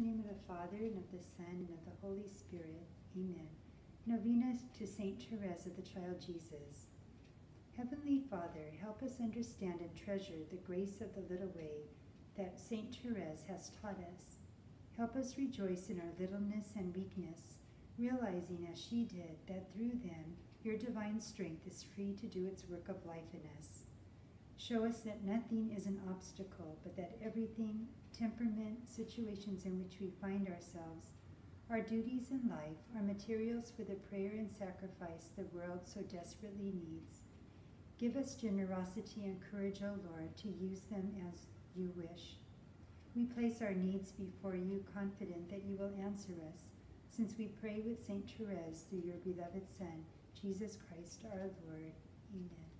The name of the Father, and of the Son, and of the Holy Spirit. Amen. Novena to Saint Therese of the Child Jesus. Heavenly Father, help us understand and treasure the grace of the little way that Saint Therese has taught us. Help us rejoice in our littleness and weakness, realizing as she did that through them your divine strength is free to do its work of life in us. Show us that nothing is an obstacle, but that everything, temperament, situations in which we find ourselves, our duties in life, are materials for the prayer and sacrifice the world so desperately needs. Give us generosity and courage, O Lord, to use them as you wish. We place our needs before you, confident that you will answer us, since we pray with Saint Therese through your beloved Son, Jesus Christ our Lord. Amen.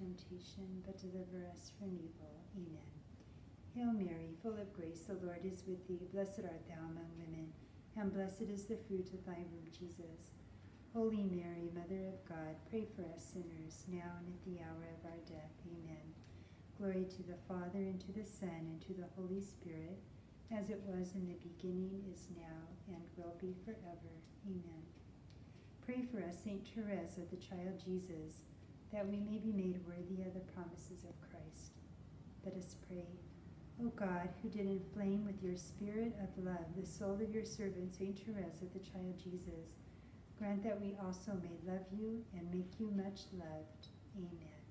temptation, but deliver us from evil. Amen. Hail Mary, full of grace, the Lord is with thee. Blessed art thou among women, and blessed is the fruit of thy womb, Jesus. Holy Mary, Mother of God, pray for us sinners, now and at the hour of our death. Amen. Glory to the Father, and to the Son, and to the Holy Spirit, as it was in the beginning, is now, and will be forever. Amen. Pray for us, Saint Therese of the Child Jesus, that we may be made worthy of the promises of Christ. Let us pray. O God, who did inflame with your spirit of love the soul of your servant, Saint Therese of the Child Jesus, Grant that we also may love you and make you much loved. Amen.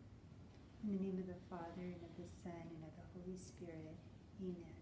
In the name of the Father, and of the Son, and of the Holy Spirit. Amen.